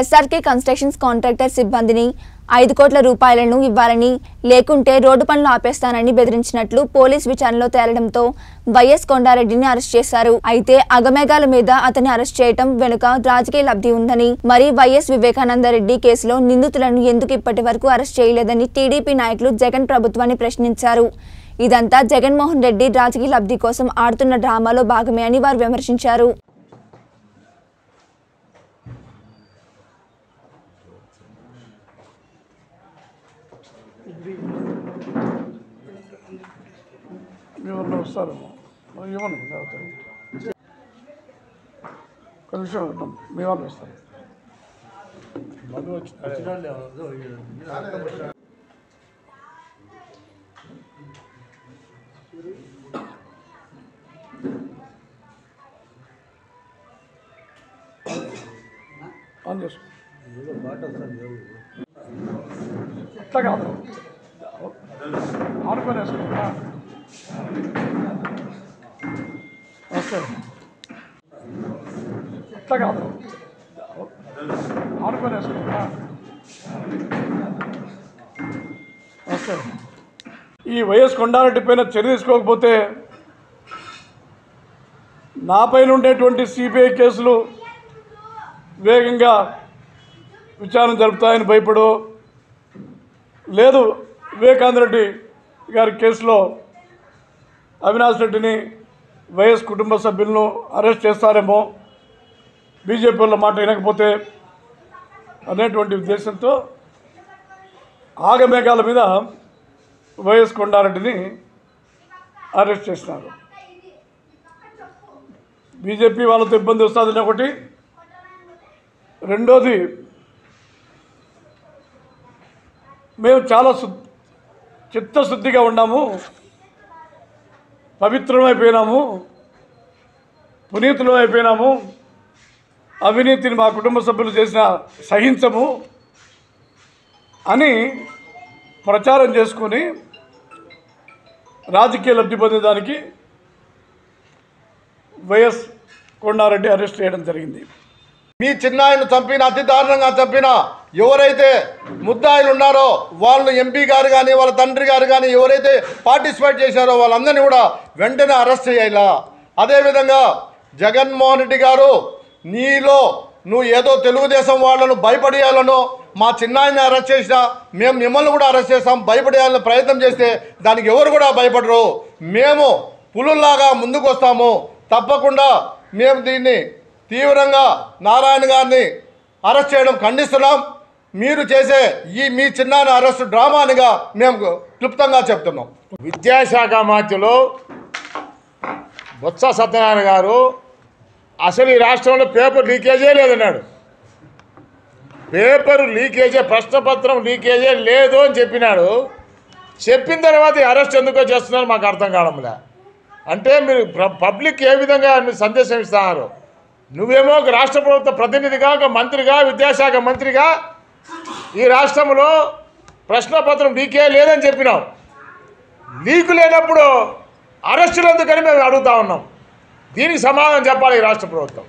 SRK constructions contractor సిబ్బందిని ఐదు కోట్ల రూపాయలను ఇవ్వాలని లేకుంటే రోడ్డు పనులు ఆపేస్తానని బెదిరించినట్లు పోలీస్ విచారణలో తేలడంతో వైఎస్ కొండారెడ్డిని అరెస్ట్ చేశారు. అయితే అగమేఘాల మీద అతన్ని అరెస్ట్ చేయటం వెనుక రాజకీయ లబ్ధి ఉందని మరి వైఎస్ వివేకానందరెడ్డి కేసులో నిందితులను ఎందుకు ఇప్పటి వరకు అరెస్ట్ చేయలేదని టీడీపీ నాయకులు జగన్ ప్రభుత్వాన్ని ప్రశ్నించారు. ఇదంతా జగన్మోహన్ రెడ్డి రాజకీయ లబ్ధి కోసం ఆడుతున్న డ్రామాలో భాగమే అని వారు విమర్శించారు. ఎవరిని వస్తారు ఇవ్వను లేకపోతే ఒక నిమిషం ఉందాం. మీ వాళ్ళు వస్తారు ఆన్ చేసుకో ఇట్లా కాదు ఆనుకొని వేసుకుంటా ఓకే. ఇట్లా కాదు. ఆనుకొని వేసుకుంటా ఓకే. ఈ వైఎస్ కొండారెడ్డి పైన చర్య తీసుకోకపోతే నా పైన ఉండేటువంటి సిబిఐ కేసులు వేగంగా విచారణ జరుపుతాయని భయపడు. లేదు వివేకానంద రెడ్డి గారి కేసులో అవినాష్ రెడ్డిని వైఎస్ కుటుంబ సభ్యులను అరెస్ట్ చేస్తారేమో బీజేపీ వాళ్ళ మాట వినకపోతే అనేటువంటి ఉద్దేశంతో ఆగమేఘాల మీద వైఎస్ కొండారెడ్డిని అరెస్ట్ చేసినారు. బీజేపీ వాళ్ళతో ఇబ్బంది వస్తుందని ఒకటి. రెండోది మేము చాలా శు చిత్తశుద్ధిగా ఉన్నాము. పవిత్రమైపోయినాము. పునీతులం అయిపోయినాము అవినీతిని మా కుటుంబ సభ్యులు చేసిన సహించము అని ప్రచారం చేసుకొని రాజకీయ లబ్ధి పొందేదానికి వైఎస్ కొండారెడ్డి అరెస్ట్ చేయడం జరిగింది. మీ చిన్నాయన చంపిన అతి దారుణంగా చంపిన ఎవరైతే ముద్దాయిలు ఉన్నారో వాళ్ళు ఎంపీ గారు కానీ వాళ్ళ తండ్రి గారు కానీ ఎవరైతే పార్టిసిపేట్ చేశారో వాళ్ళందరినీ కూడా వెంటనే అరెస్ట్ చేయాలా? అదేవిధంగా జగన్మోహన్ రెడ్డి గారు నీలో నువ్వు ఏదో తెలుగుదేశం వాళ్ళను భయపడేయాలనో మా చిన్నాయన్ని అరెస్ట్ చేసినా మేము మిమ్మల్ని కూడా అరెస్ట్ చేస్తాం భయపడేయాలని ప్రయత్నం చేస్తే దానికి ఎవరు కూడా భయపడరు. మేము పులుల్లాగా ముందుకు వస్తాము తప్పకుండా మేము దీన్ని తీవ్రంగా నారాయణ గారిని అరెస్ట్ చేయడం ఖండిస్తున్నాం. మీరు చేసే ఈ మీ చిన్నాన్న అరెస్ట్ డ్రామానిగా మేము క్లుప్తంగా చెప్తున్నాం. విద్యాశాఖ మంత్రులు బొత్స సత్యనారాయణ గారు అసలు ఈ రాష్ట్రంలో పేపర్ లీకేజే లేదన్నాడు. పేపర్ లీకేజే ప్రశ్నపత్రం లీకేజే లేదు అని చెప్పినాడు. చెప్పిన తర్వాత ఈ అరెస్ట్ ఎందుకో చేస్తున్నారు మాకు అర్థం కావడంలే. అంటే మీరు పబ్లిక్ ఏ విధంగా మీరు సందేశం ఇస్తున్నారు? నువ్వేమో ఒక రాష్ట్ర ప్రభుత్వ ప్రతినిధిగా ఒక మంత్రిగా విద్యాశాఖ మంత్రిగా ఈ రాష్ట్రంలో ప్రశ్నపత్రం లీకే లేదని చెప్పినాం. లీకు లేనప్పుడు అరెస్టులు ఎందుకని మేము అడుగుతా ఉన్నాం. దీనికి సమాధానం చెప్పాలి ఈ రాష్ట్ర ప్రభుత్వం.